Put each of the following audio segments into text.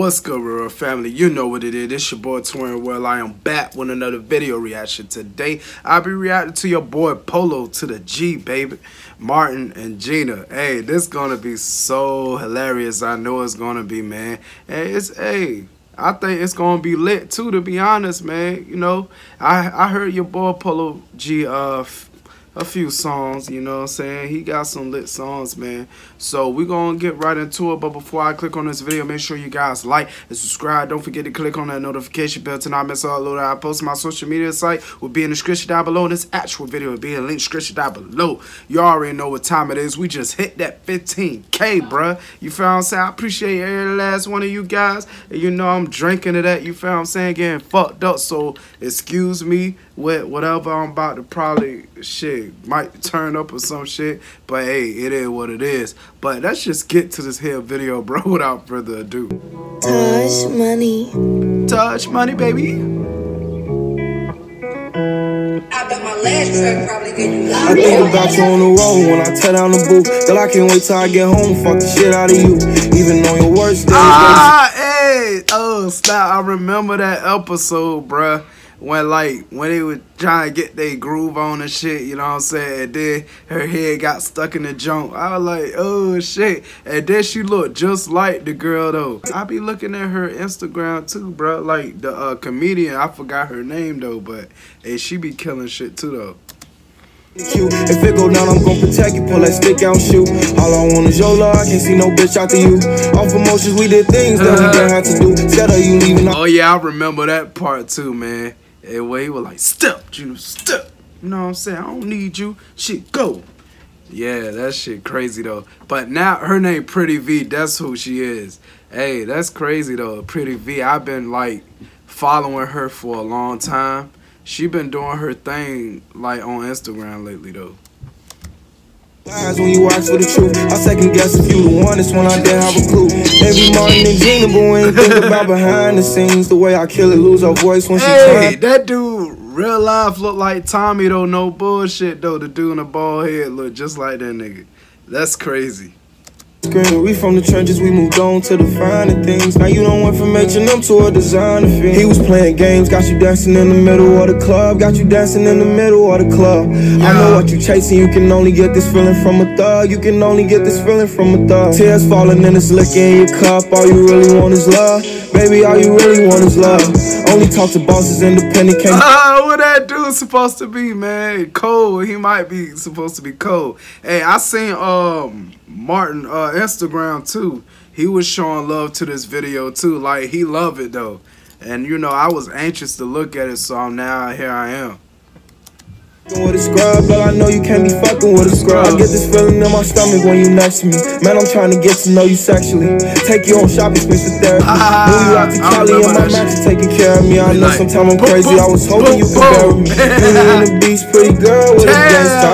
What's good, real family? You know what it is. It's your boy Twin Well. I am back with another video reaction. Today, I'll be reacting to your boy Polo to the G, baby. Martin and Gina. Hey, this gonna be so hilarious. I know it's gonna be, man. Hey, it's hey. I think it's gonna be lit too, to be honest, man. You know, I I heard your boy Polo G uh a few songs, you know what I'm saying? He got some lit songs, man. So we're going to get right into it. But before I click on this video, make sure you guys like and subscribe. Don't forget to click on that notification bell to not miss all the I post my social media site will be in the description down below. This actual video will be in the link description down below. You already know what time it is. We just hit that 15K, bruh. You feel what I'm saying? I appreciate every last one of you guys. And you know I'm drinking to that. You feel what I'm saying? Getting fucked up. So excuse me with whatever I'm about to probably shit might turn up or some shit. But hey, it is what it is. But let's just get to this here video, bro, without further ado. Touch money. Touch money, baby. I bet my last track probably get you I think about you on the road when I tear down the booth. Girl, I can't wait till I get home and fuck the shit out of you. Even on your worst days. Ah, hey. Oh, stop. I remember that episode, bruh when like when they were trying to get their groove on and shit, you know what I'm saying? And then her head got stuck in the junk. I was like, oh shit. And then she looked just like the girl though. I be looking at her Instagram too, bro. Like the uh, comedian, I forgot her name though, but hey, she be killing shit too though. If it go down, I'm gonna protect you. Pull that stick out, shoot. All I want is your love. I can't see no bitch after you. Off emotions, we did things that we didn't have to do. Instead of you leaving. Oh yeah, I remember that part too, man. And where he was like, step, Juno, step. You know what I'm saying? I don't need you. Shit, go. Yeah, that shit crazy though. But now her name Pretty Vee, that's who she is. Hey, that's crazy though. Pretty Vee. I've been like following her for a long time. She been doing her thing like on Instagram lately though. When you ask for the truth, I second guess if you the one. This one I didn't have a clue. Every morning and Gina, but we ain't think about behind the scenes. The way I kill it, lose her voice when she Hey, that dude, real life look like Tommy though. No bullshit though. The dude in the bald head look just like that nigga. That's crazy. Screaming, we from the trenches, we moved on to the finer things. Now you don't went from H&M to a designer fiend. He was playing games, got you dancing in the middle of the club, got you dancing in the middle of the club. Yeah. I know what you chasing, you can only get this feeling from a thug. You can only get this feeling from a thug. Tears falling in this liquor in your cup, all you really want is love. Baby, all you really want is love. Only talk to bosses, independent. Can't uh, what that dude supposed to be, man? Cole. He might be supposed to be Cole. Hey, I seen um Martin uh Instagram too. He was showing love to this video too. Like he loved it though. And you know, I was anxious to look at it, so now here I am with a scrub, but I know you can't be fucking with a scrub. I get this feeling in my stomach when you next to me. Man, I'm trying to get to know you sexually. Take you on shopping for therapy. Ah, Move you out to Cali and my taking care of me. I know sometimes I'm crazy. I was hoping you could bear with me. You in the beach, pretty girl with a.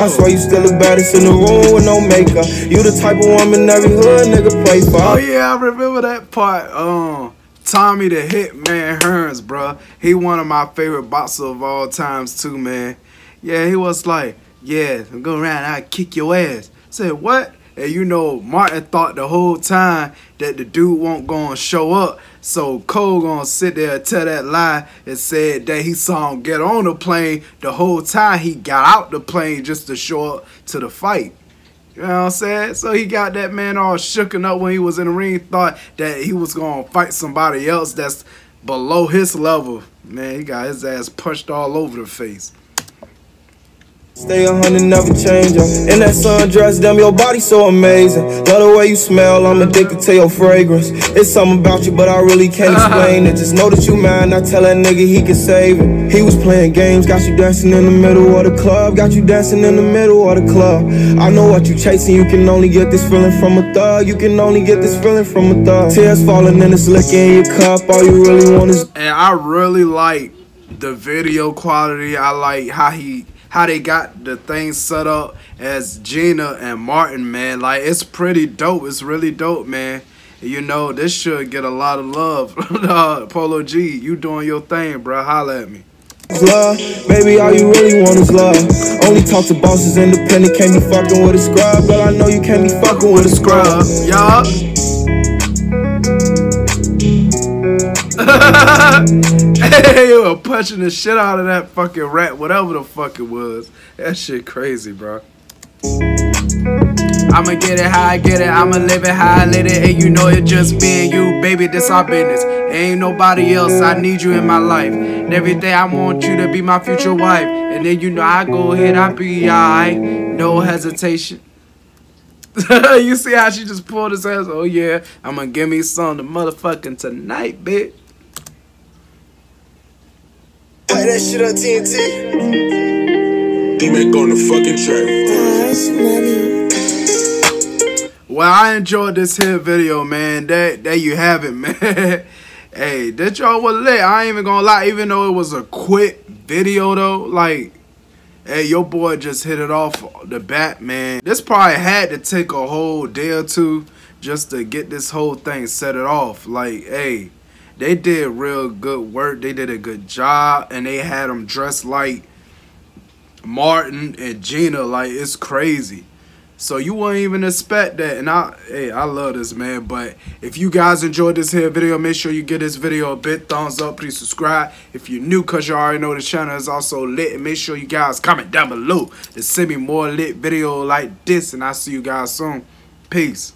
I swear you still the baddest in the room with no makeup. You the type of woman every hood nigga play for. Oh yeah, I remember that part. Um. Tommy the Hitman Hearns, bro. He one of my favorite boxers of all times too, man. Yeah, he was like, yeah, I'm going around, I kick your ass. I said, what? And you know, Martin thought the whole time that the dude won't gonna show up. So Cole gonna sit there and tell that lie and said that he saw him get on the plane the whole time he got out the plane just to show up to the fight. You know what I'm saying? So he got that man all shooken up when he was in the ring, thought that he was gonna fight somebody else that's below his level. Man, he got his ass punched all over the face. Stay a hundred, never change up. In that sundress, damn, your body so amazing. Love the way you smell, I'm addicted to your fragrance. It's something about you, but I really can't explain it. Just know that you mine, I tell that nigga he can save it. He was playing games, got you dancing in the middle of the club. Got you dancing in the middle of the club. I know what you chasing, you can only get this feeling from a thug. You can only get this feeling from a thug. Tears falling in this liquor in your cup, all you really want is. And I really like the video quality. I like how he how they got the thing set up as Gina and Martin, man. Like, it's pretty dope. It's really dope, man. You know, this should get a lot of love. uh, Polo G, you doing your thing, bro. Holla at me. Love, baby, all you really want is love. Only talk to bosses, independent, can't be fucking with a scrub. But I know you can't be fucking with a scrub. Y'all. hey, you were punching the shit out of that fucking rat, whatever the fuck it was. That shit crazy, bro. I'ma get it how I get it, I'ma live it how I live it, and you know it just me and you, baby, this our business. Ain't nobody else, I need you in my life. And every day I want you to be my future wife. And then you know I go ahead, I be alright, no hesitation. you see how she just pulled his ass? Oh yeah, I'ma give me some the motherfucking tonight, bitch. Play that shit on TNT. D-Mac on the fucking track. Well, I enjoyed this here video, man. That there you have it, man. hey, that y'all was lit. I ain't even gonna lie, even though it was a quick video though, like hey, your boy just hit it off the bat, man. This probably had to take a whole day or two just to get this whole thing set it off. Like, hey, they did real good work. They did a good job, and they had them dressed like Martin and Gina. Like, it's crazy. So you wouldn't even expect that. And I hey, I love this man. But if you guys enjoyed this here video, make sure you give this video a big thumbs up. Please subscribe. If you're new, cause you already know the channel is also lit. And make sure you guys comment down below to send me more lit video like this. And I'll see you guys soon. Peace.